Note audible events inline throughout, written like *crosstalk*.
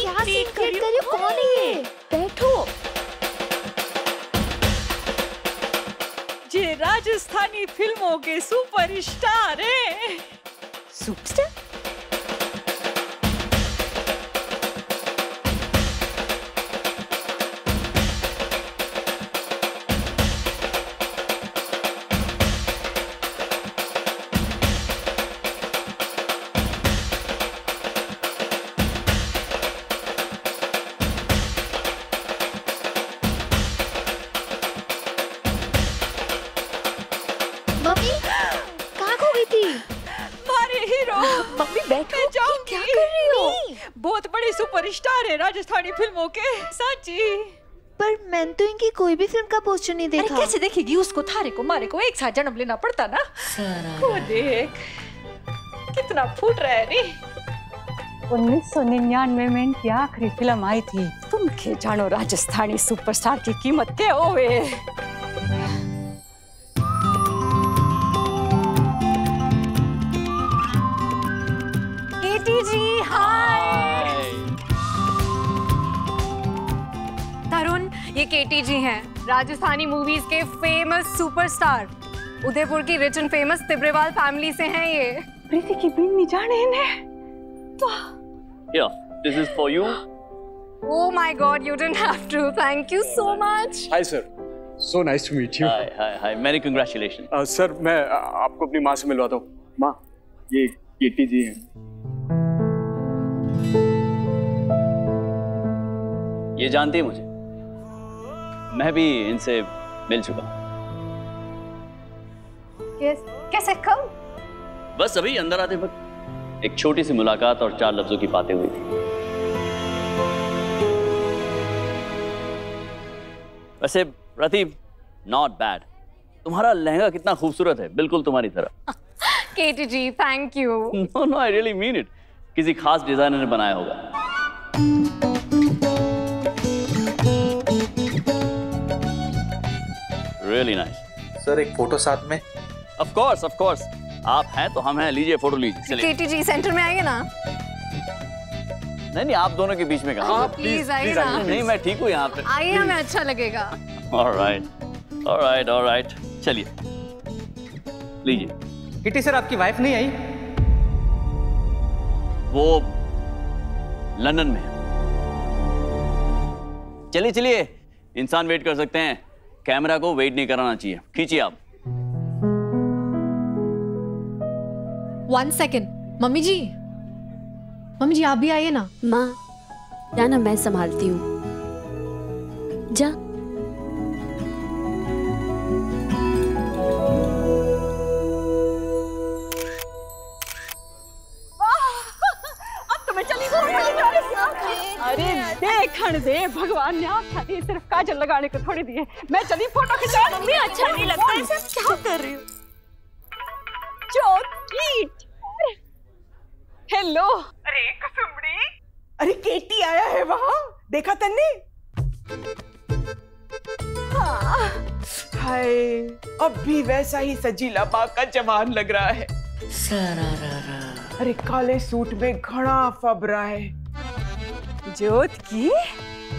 क्या सीन कर रही हो कौन है ये? बैठो। ये राजस्थानी फ़िल्मों के सुपरस्टार हैं। सुपरस्टार? है राजस्थानी फ़िल्मों के साची पर मैंने तो इनकी कोई भी फ़िल्म का पोस्टर नहीं देखा। अरे कैसे देखेगी उसको? थारे को मारे को एक साथ जन्म लेना पड़ता ना। वो देख कितना फूट रहा है रे। उन्नीस सौ निन्यानवे में इनकी आखिरी फ़िल्म आई थी। तुम के जानो राजस्थानी सुपरस्टार की कीमत क्या होवे ये केटी जी हैं राजस्थानी मूवीज़ के फ़ेमस सुपरस्टार उदयपुर की rich and famous Tibrewal family से हैं ये प्रीति की बिन्नी जाने इन्हें Here, this is for you. Oh my god, you didn't have to. Thank you so much. Hi sir so nice to meet you Hi, hi, hi. Many congratulations. Sir मैं uh, आपको अपनी माँ से मिलवाता हूँ माँ ये केटी जी हैं ये जानती है मुझे मैं भी इनसे मिल चुका हूँ. कैसे कब बस अभी अंदर आते वक्त एक छोटी सी मुलाकात और चार लफ्जों की बातें हुई थी। वैसे रतीब नॉट बैड तुम्हारा लहंगा कितना खूबसूरत है बिल्कुल तुम्हारी तरह। K T ji thank you no no I really mean it किसी खास डिज़ाइनर ने बनाया होगा। रियली नाइस सर एक फ़ोटो साथ में? ऑफ़ कोर्स ऑफ़ कोर्स आप हैं तो हम हैं लीजिए फ़ोटो लीजिए। चलिए। केटी जी सेंटर में आएँगे ना? नहीं नहीं आप दोनों के बीच में कहा? हाँ, please आइए ना। नहीं मैं ठीक हूँ यहाँ पे। आइए हमें अच्छा लगेगा। ऑलराइट ऑलराइट ऑलराइट चलिए। लीजिए। किटी सर आपकी वाइफ नहीं आई? वो लंदन में चलिए चलिए। इंसान वेट कर सकते हैं। कैमरा को वेट नहीं कराना चाहिए। खींचिए आप। One second mummy ji. Mummy ji आप भी आइए ना। माँ जाना मैं संभालती हूँ। जा। देखण दे भगवान ने आप दी सिर्फ़ काजल लगाने को थोड़ी दिए। मैं चली फ़ोटो खिंचा मम्मी अच्छा नहीं लगता। ऐसा क्या कर रही हो? Sweet hello. अरे कसुमड़ी अरे केटी आया है वहाँ। देखा तन्ने? हाँ। हाय। अब भी वैसा ही सजीला बाग का जवान लग रहा है। अरे काले सूट में घड़ा फब रहा है। जोत की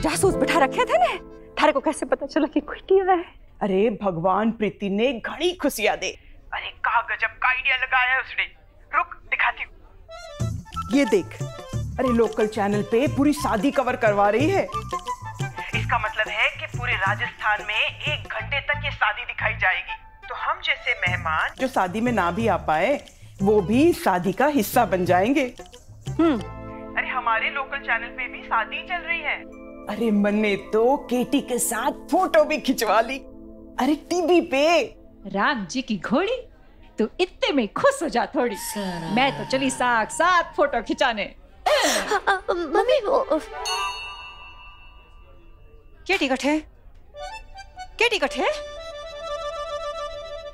जासूस बिठा रखे थे ने? थारे को कैसे पता चला कि आया है? अरे भगवान प्रीति ने घड़ी खुशियाँ दे। अरे कहा गजब का आइडिया लगाया उसने। रुक दिखाती हूँ। ये देख अरे लोकल चैनल पे पूरी शादी कवर करवा रही है। इसका मतलब है कि पूरे राजस्थान में एक घंटे तक ये शादी दिखाई जाएगी। तो हम जैसे मेहमान जो शादी में ना भी आ पाए वो भी शादी का हिस्सा बन जाएँगे। अरे हमारे लोकल चैनल पे भी शादी चल रही है। अरे मैंने तो केटी के साथ फ़ोटो भी खिंचवा ली। अरे टीवी पे। राम जी की घोड़ी? तू इतने में खुश हो जा थोड़ी। मैं तो चली साथ साथ फ़ोटो खिंचाने। मम्मी वो क्या टिकट है? क्या टिकट है?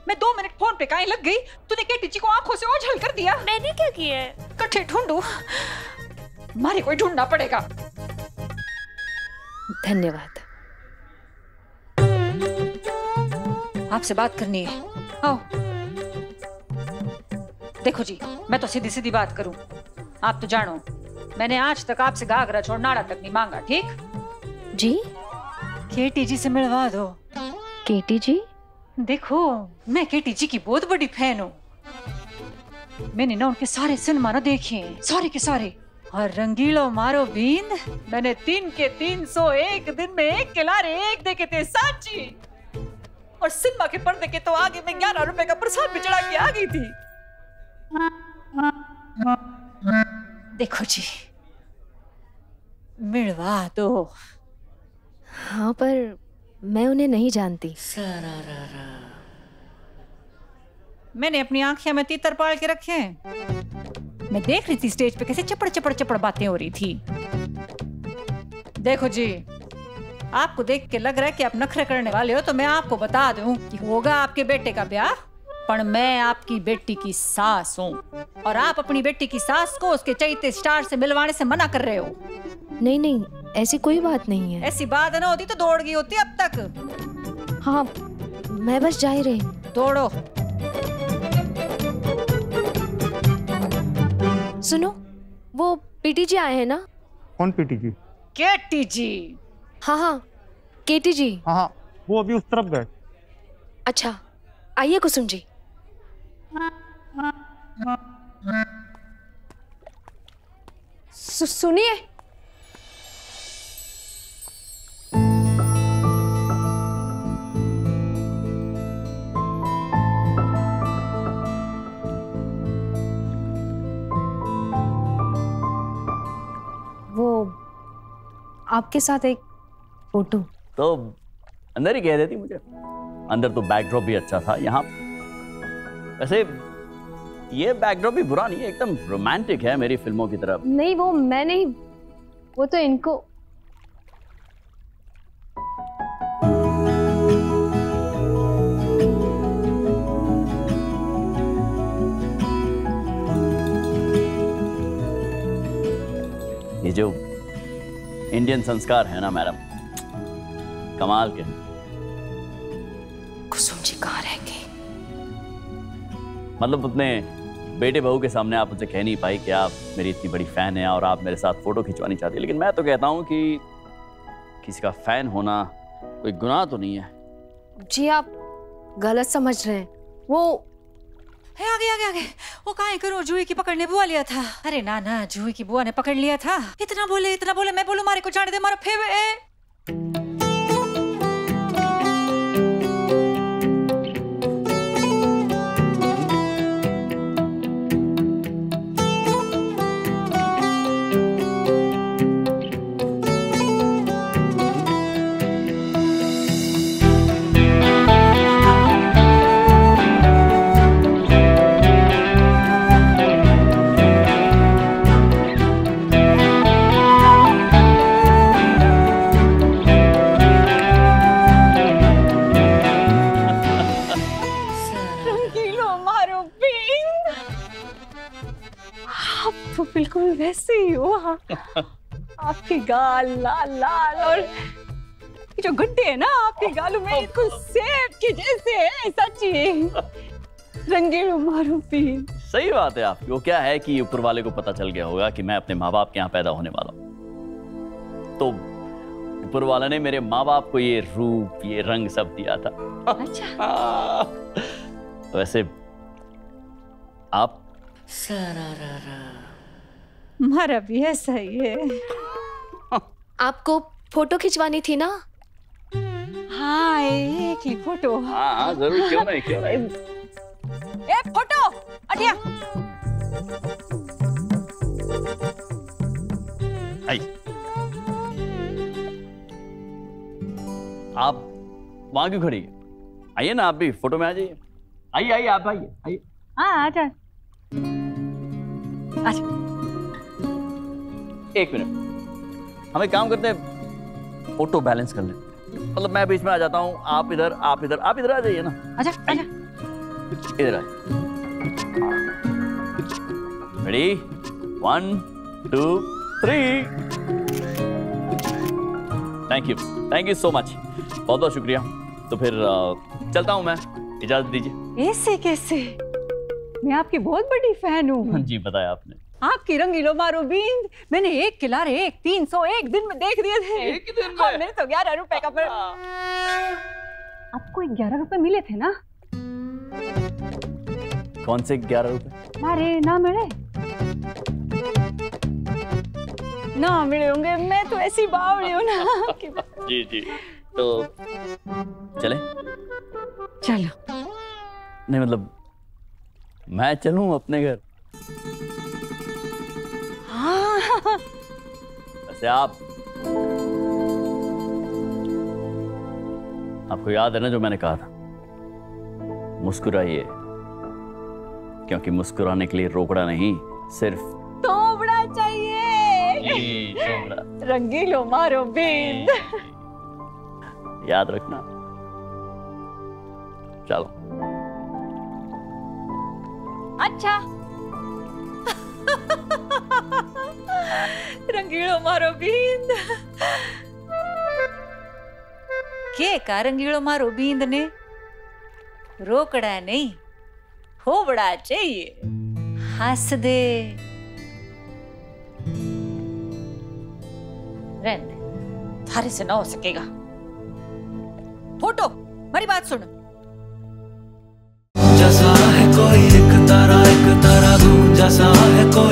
मैं दो मिनट फ़ोन पे काहे लग गई। तूने केटी जी को आँखों से ओझल कर दिया। मैंने क्या किया है? कट्ठे ढूंढू। मारे कोई ढूंढना पड़ेगा। धन्यवाद। आपसे बात करनी है। आओ। देखो जी मैं तो सीधी सीधी बात करूँ। आप तो जानो मैंने आज तक आपसे घाघरा छोड़ नाड़ा तक नहीं मांगा ठीक? जी? केटी जी से मिलवा दो। K T ji? देखो मैं केटी जी की बहुत बड़ी फ़ैन हूँ। मैंने ना उनके सारे सिनेमा ना देखे सारे के सारे। और रंगीलो मारो बींद मैंने तीन के तीन सौ एक दिन में एक के लारे एक देखे थे साची। और सिनेमा के पर्दे के तो आगे मैं ग्यारह रुपए का प्रसाद भी चढ़ा के आ गई थी। देखो जी मिलवा दो। हाँ पर मैं उन्हें नहीं जानती। मैंने अपनी आँखें में तीतर पाल के रखे हैं। मैं देख रही थी स्टेज पे कैसे चपड़ चपड़ चपड़ बातें हो रही थी। देखो जी आपको देख के लग रहा है कि आप नखरे करने वाले हो तो मैं आपको बता दूँ कि होगा आपके बेटे का ब्याह पर मैं आपकी बेटी की सास हूँ और आप अपनी बेटी की सास को उसके चैते स्टार से मिलवाने से मना कर रहे हो। नहीं नहीं ऐसी कोई बात नहीं है। ऐसी बात ना होती तो दौड़ गई होती अब तक। हाँ मैं बस जा ही रही दौड़ो। सुनो वो पीटी जी आए हैं ना? कौन पीटी जी केटी जी हाँ हाँ केटी जी हाँ हाँ वो अभी उस तरफ़ गए। अच्छा आइए कुसुम जी। सु, सुनिए। आपके साथ एक फ़ोटो। तो अंदर ही कह देती मुझे। अंदर तो बैकड्रॉप भी अच्छा था यहाँ वैसे ये बैकड्रॉप भी बुरा नहीं है एकदम रोमांटिक है मेरी फ़िल्मों की तरफ़। नहीं वो मैं नहीं वो तो इनको ये जो इंडियन संस्कार है ना मैडम कमाल के कुसुम जी कहाँ रहेंगे? मतलब अपने बेटे बहू के सामने आप मुझे कह नहीं पाई कि आप मेरी इतनी बड़ी फ़ैन है और आप मेरे साथ फ़ोटो खिंचवानी चाहती है। लेकिन मैं तो कहता हूँ कि किसी का फ़ैन होना कोई गुनाह तो नहीं है। जी आप गलत समझ रहे हैं। वो है, आगे आगे आगे। वो काहे करो, जूही की पकड़ने बुआ लिया था। अरे ना ना, जूही की बुआ ने पकड़ लिया था। इतना बोले इतना बोले, मैं बोलू, मारे को जाने दे, मारा फेवे। वैसे ही हो आपके गाल लाल लाल और जो गड्ढे है ना आपके गालों में बिल्कुल सेब के जैसे है सच्ची। रंगीलो मारो बिंग सही बात है आपकी। वो क्या है कि ऊपर वाले को पता चल गया होगा कि मैं अपने माँ बाप के यहाँ पैदा होने वाला हूँ। तो ऊपर वाला ने मेरे माँ बाप को ये रूप ये रंग सब दिया था। अच्छा। वैसे आप हमारा भी ही है। आपको फ़ोटो खिंचवानी थी ना? हाँ एक ही फ़ोटो। हाँ हाँ ज़रूर क्यों नहीं क्यों नहीं? ए फ़ोटो अटिया आई। आप वहाँ क्यों खड़ी हैं? आइए ना आप भी फ़ोटो में आ जाइए। आइए आइए आप आइए आइए। हाँ आजा अच्छा। एक मिनट। हम एक काम करते हैं फ़ोटो बैलेंस कर लें। मतलब मैं बीच में आ जाता हूँ आप इधर आप इधर आप इधर आ जाइए ना। अच्छा आजा इधर आइए। Ready one two three thank you thank you so much बहुत बहुत शुक्रिया। तो फिर चलता हूँ मैं। इजाज़त दीजिए। ऐसे कैसे? मैं आपकी बहुत बड़ी फ़ैन हूँ। *laughs* जी बताया आपने। आपकी रंगीलो मारो बींद। मैंने एक किला रे एक तीन सौ एक दिन में देख दिए थे। एक दिन में? हाँ, मैंने तो ग्यारह रुपए का पर आपको ग्यारह रुपए मिले थे ना? कौन से ग्यारह रुपए? मारे ना मिले। ना मिले होंगे। मैं तो ऐसी बावड़ी हूँ ना कि जी जी। तो चले? चलो। नहीं मतलब मैं चलूँ अपने घर? हाँ वैसे आप आपको याद है ना जो मैंने कहा था? मुस्कुराइए क्योंकि मुस्कुराने के लिए रोकड़ा नहीं सिर्फ़ तोबड़ा चाहिए। रंगीलो मारो बींद। *laughs* याद रखना। चलो। अच्छा। મારો બિંદ કે કા રંગીળો મારો બિંદ ને રોકડા નહીં હોબડા चाहिए हंस दे रहने दे थारे से ना हो सकेगा फोटो मेरी बात सुन जैसा है कोई एक तारा एक तारा गूंजा सा है कोई